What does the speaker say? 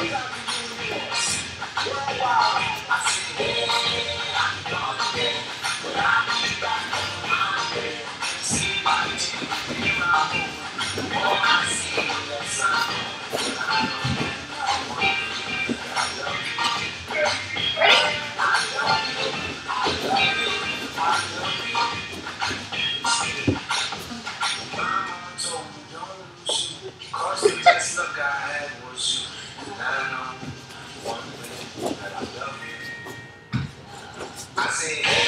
Worldwide. see.